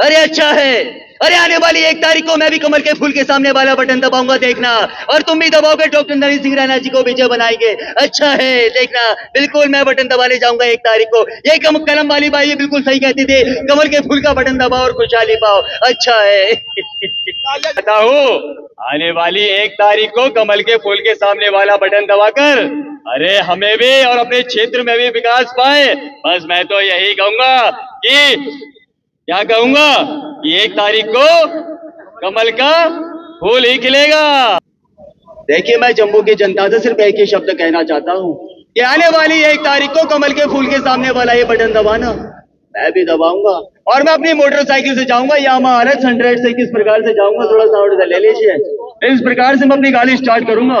अरे अच्छा है। अरे आने वाली एक तारीख को मैं भी कमल के फूल के सामने वाला बटन दबाऊँगा देखना। और तुम भी दबाओगे, डॉक्टर नवीन सिंह राणा जी को विजय बनाएँगे। अच्छा है, देखना। बिल्कुल मैं बटन दबाने जाऊँगा एक तारीख को। ये कम कलम वाली बाई बिल्कुल सही कहती थी। कमल के फूल का बटन दबाओ और खुशहाली पाओ। अच्छा है। बताओ, आने वाली एक तारीख को कमल के फूल के सामने वाला बटन दबाकर, अरे हमें भी और अपने क्षेत्र में भी विकास पाए। बस मैं तो यही कहूँगा कि क्या कहूँगा कि एक तारीख को कमल का फूल ही खिलेगा देखिए मैं जम्मू की जनता से सिर्फ़ एक ही शब्द कहना चाहता हूँ कि आने वाली एक तारीख को कमल के फूल के सामने वाला ये बटन दबाना मैं भी दबाऊँगा और मैं अपनी मोटरसाइकिल से जाऊँगा या मैं आर हंड्रेड से किस प्रकार से जाऊँगा थोड़ा सा और ले लीजिए इस प्रकार से मैं अपनी गाड़ी स्टार्ट करूँगा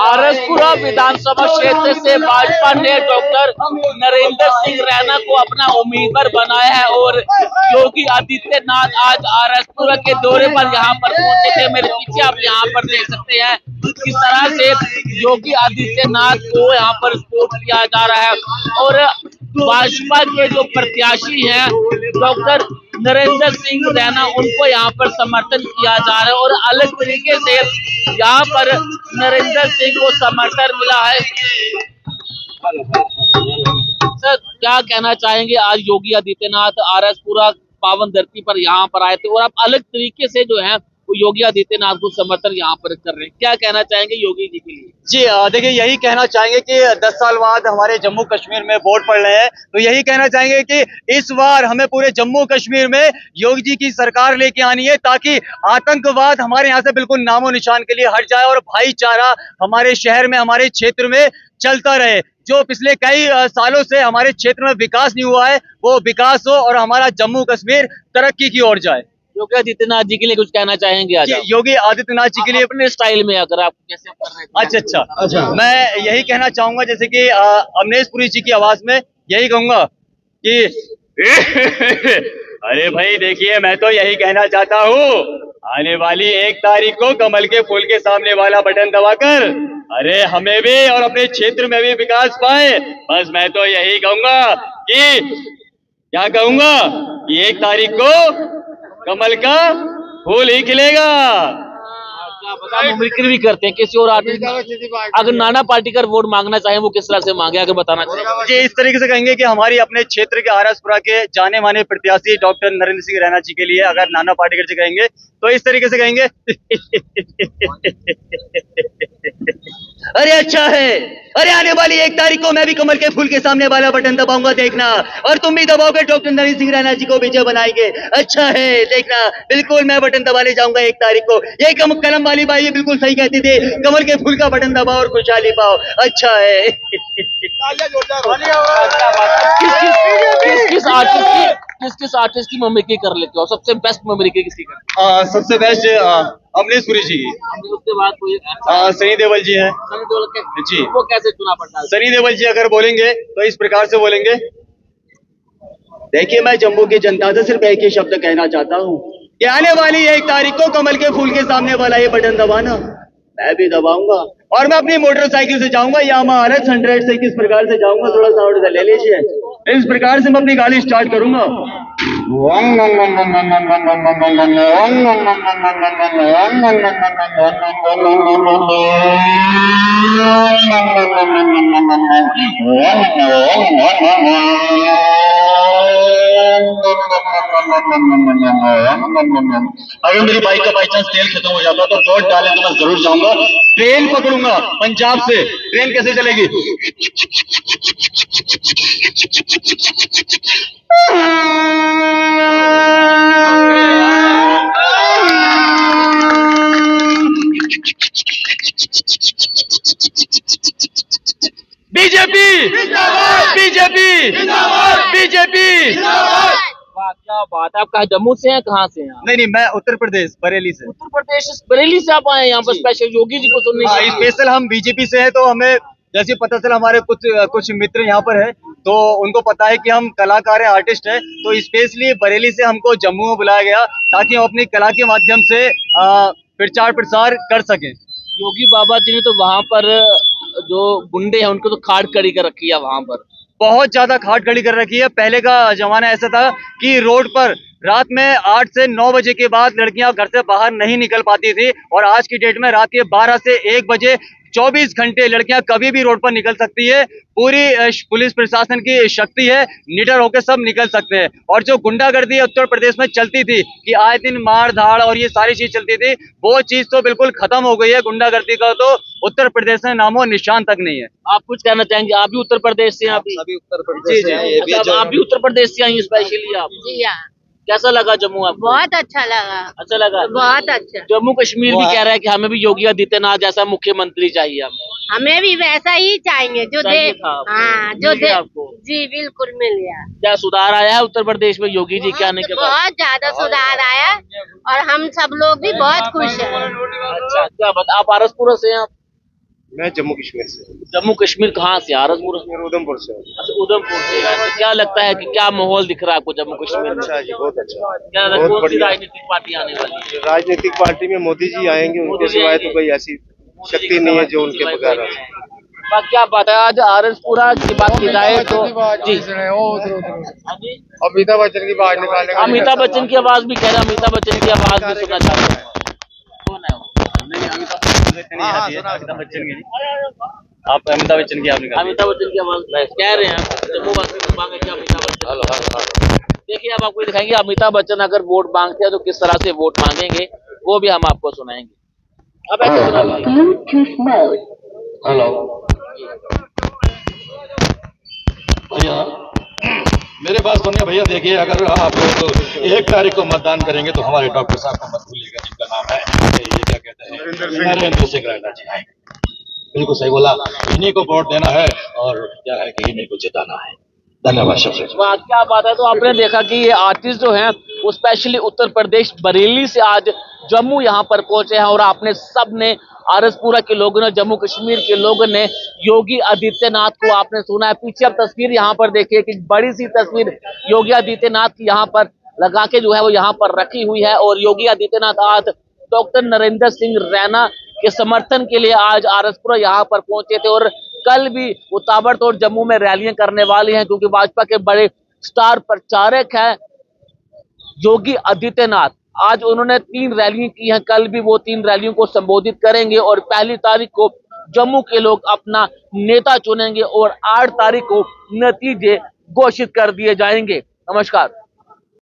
आरसपुरा विधानसभा क्षेत्र से भाजपा ने डॉक्टर नरेंद्र सिंह रैना को अपना उम्मीदवार बनाया है और योगी आदित्यनाथ आज आरसपुरा के दौरे पर यहाँ पर पहुँचे थे। मेरे पीछे आप यहाँ पर देख सकते हैं किस तरह से योगी आदित्यनाथ को यहाँ पर सपोर्ट किया जा रहा है। और भाजपा के जो प्रत्याशी हैं, डॉक्टर नरेंद्र सिंह रैना उनको यहाँ पर समर्थन किया जा रहा है और अलग तरीके से यहाँ पर नरेंद्र सिंह को समर्थन मिला है। सर, क्या कहना चाहेंगे? आज योगी आदित्यनाथ आर एस पूरा पावन धरती पर यहाँ पर आए थे और आप अलग तरीके से जो है योगी आदित्यनाथ को समर्थन यहाँ पर कर रहे हैं। क्या कहना चाहेंगे योगी जी के लिए? जी देखिए, यही कहना चाहेंगे कि 10 साल बाद हमारे जम्मू कश्मीर में वोट पड़ रहे हैं। तो यही कहना चाहेंगे कि इस बार हमें पूरे जम्मू कश्मीर में योगी जी की सरकार लेके आनी है ताकि आतंकवाद हमारे यहाँ से बिल्कुल नामो निशान के लिए हट जाए और भाईचारा हमारे शहर में, हमारे क्षेत्र में चलता रहे। जो पिछले कई सालों से हमारे क्षेत्र में विकास नहीं हुआ है, वो विकास हो और हमारा जम्मू कश्मीर तरक्की की ओर जाए। योगी आदित्यनाथ जी के लिए कुछ कहना चाहेंगे आज आप? योगी आदित्यनाथ जी के लिए अपने स्टाइल में अगर आप कैसे कर रहे अच्छा अच्छा। अच्छा। मैं यही कहना चाहूँगा जैसे कि अ, अमरीश पुरी जी की आवाज़ में यही कहूँगा कि अरे भाई देखिए मैं तो यही कहना चाहता हूँ। आने वाली एक तारीख को कमल के फूल के सामने वाला बटन दबाकर अरे हमें भी और अपने क्षेत्र में भी विकास पाए। बस मैं तो यही कहूँगा कि क्या कहूँगा कि एक तारीख को कमल का फूल ही खिलेगा। मिमिक्री भी करते हैं किसी और आदमी अगर नाना पार्टी वोट मांगना चाहे वो किस तरह से मांगे अगर बताना चाहिए। इस तरीके से कहेंगे कि हमारी अपने क्षेत्र के आरसपुरा के जाने माने प्रत्याशी डॉक्टर नरेंद्र सिंह रैना जी के लिए अगर नाना पाटेकर जी कहेंगे तो इस तरीके से कहेंगे अरे अच्छा है। अरे आने वाली एक तारीख को मैं भी कमल के फूल के सामने वाला बटन दबाऊँगा देखना। और तुम भी दबाओगे डॉक्टर नवीन सिंह रैना जी को विजय बनाएँगे। अच्छा है देखना। बिल्कुल मैं बटन दबाने जाऊँगा एक तारीख को। ये कम कलम वाली बाई ये बिल्कुल सही कहती थी। कमल के फूल का बटन दबाओ और खुशहाली पाओ। अच्छा है। किस किस आर्टिस्ट की किस किस आर्टिस्ट की मिमिक्री कर लेते हो? सबसे बेस्ट मिमिक्री किसकी करते सबसे बेस्ट अमरीश पुरी जी की। उसके बाद कोई सनी देवल जी हैं। सनी देओल के जी। वो कैसे चुना पड़ता है? सनी देवल जी अगर बोलेंगे तो इस प्रकार से बोलेंगे। देखिए मैं जम्मू की जनता से सिर्फ़ एक ही शब्द कहना चाहता हूँ। कि आने वाली एक तारीख को कमल के फूल के सामने वाला ये बटन दबाना मैं भी दबाऊँगा। और मैं अपनी मोटरसाइकिल से जाऊँगा या मैं आर हंड्रेड से किस प्रकार से जाऊँगा थोड़ा सा ले लीजिए। इस प्रकार से मैं अपनी गाड़ी स्टार्ट करूँगा। अगर मेरी बाइक का बाई चांस तेल खत्म हो जाता तो वोट डाले तो मैं ज़रूर जाऊँगा। ट्रेन पकड़ूँगा पंजाब से। ट्रेन कैसे चलेगी? बीजेपी। बीजेपी। बीजेपी। वाह क्या बात है? आप कहा जम्मू से हैं? कहाँ से हैं नहीं नहीं मैं उत्तर प्रदेश बरेली से। उत्तर प्रदेश बरेली से आप आए यहाँ पर स्पेशल योगी जी को सुनने हाँ के लिए। स्पेशल हम बीजेपी से हैं तो हमें जैसे पता चला हमारे कुछ कुछ मित्र यहाँ पर है। तो उनको पता है कि हम कलाकार हैं आर्टिस्ट हैं तो स्पेशली बरेली से हमको जम्मू में बुलाया गया ताकि हम अपनी कला के माध्यम से प्रचार प्रसार कर सकें। योगी बाबा जी ने तो वहाँ पर जो गुंडे हैं उनको तो खाड़ कड़ी कर रखी है वहाँ पर। बहुत ज़्यादा खाट खड़ी कर रखी है। पहले का जमाना ऐसा था कि रोड पर रात में आठ से नौ बजे के बाद लड़कियाँ घर से बाहर नहीं निकल पाती थी और आज की डेट में रात के बारह से एक बजे 24 घंटे लड़कियाँ कभी भी रोड पर निकल सकती है। पूरी पुलिस प्रशासन की शक्ति है निडर होकर सब निकल सकते हैं। और जो गुंडागर्दी उत्तर प्रदेश में चलती थी कि आए दिन मार धाड़ और ये सारी चीज़ चलती थी वो चीज़ तो बिल्कुल खत्म हो गई है गुंडागर्दी का तो। उत्तर प्रदेश में नामो निशान तक नहीं है। आप कुछ कहना चाहेंगे? आप भी उत्तर प्रदेश से आप भी उत्तर प्रदेश अच्छा, आप भी उत्तर प्रदेश से आई हैं स्पेशली आप? जी हाँ। कैसा लगा जम्मू आपको? बहुत अच्छा लगा। अच्छा लगा? बहुत अच्छा। जम्मू कश्मीर भी कह रहा है कि हमें भी योगी आदित्यनाथ जैसा मुख्यमंत्री चाहिए हमें। हमें भी वैसा ही चाहिए जो दे। हाँ जो दे आपको? जी बिल्कुल मिल गया। क्या सुधार आया है उत्तर प्रदेश में योगी जी के आने के बाद? बहुत ज़्यादा सुधार आया और हम सब लोग भी बहुत खुश हैं। अच्छा क्या बता आप आरसपुर से हैं आप? मैं जम्मू कश्मीर से जम्मू कश्मीर कहाँ से? मैं उधमपुर से अच्छा, उधमपुर से। तो क्या लगता है कि क्या माहौल दिख रहा है आपको जम्मू कश्मीर में? अच्छा जी बहुत अच्छा। क्या बहुत कौन सी राजनीतिक पार्टी आने वाली है? राजनीतिक पार्टी में मोदी जी आएँगे उनके जी सिवाय तो कोई ऐसी शक्ति नहीं है जो उनके बगैर है। क्या बात है? आज आरसपुरा की बात की जाए तो जी। हाँ अमिताभ बच्चन की बात निकाले अमिताभ बच्चन की आवाज़ भी कह रहे हैं अमिताभ बच्चन की आवाज़ भी सुनना चाहते हैं। कौन है वो? नहीं अमिताभ बच्चन है अमिताभ बच्चन की। आप अमिताभ बच्चन की आप निकाल अमिताभ बच्चन की आवाज़ कह रहे हैं जम्मू वासी मांगे कि अमिताभ बच्चन देखिए अब आपको दिखाएँगे अमिताभ बच्चन अगर वोट मांगते हैं तो किस तरह से वोट मांगेंगे वो भी हम आपको सुनाएँगे। अब ऐसे सुना लीजिए हेलो। भैया मेरे पास सुनिए भैया देखिए अगर आप लोग एक तारीख को मतदान करेंगे तो हमारे डॉक्टर साहब को मत भूलिएगा। नाम है। ये क्या कहते हैं? नरेंद्र सिंह। राणा जी आएँगे बिल्कुल सही बोला। इन्हीं को वोट देना है और क्या है कि इन्हीं को जिताना है। धन्यवाद शुक्रिया क्या बात है। तो आपने देखा कि ये आर्टिस्ट जो हैं वो स्पेशली उत्तर प्रदेश बरेली से आज जम्मू यहाँ पर पहुँचे हैं और आपने सबने आरसपुरा के लोगों ने जम्मू कश्मीर के लोगों ने योगी आदित्यनाथ को आपने सुना है। पीछे अब तस्वीर यहाँ पर देखिए कि बड़ी सी तस्वीर योगी आदित्यनाथ की यहाँ पर लगा के जो है वो यहाँ पर रखी हुई है और योगी आदित्यनाथ आज डॉक्टर नरेंद्र सिंह रैना के समर्थन के लिए आज आरसपुरा यहाँ पर पहुँचे थे और कल भी वो ताबड़तोड़ जम्मू में रैलियाँ करने वाली हैं क्योंकि भाजपा के बड़े स्टार प्रचारक हैं योगी आदित्यनाथ। आज उन्होंने तीन रैलियाँ की हैं, कल भी वो तीन रैलियों को संबोधित करेंगे और पहली तारीख को जम्मू के लोग अपना नेता चुनेंगे और आठ तारीख को नतीजे घोषित कर दिए जाएँगे। नमस्कार।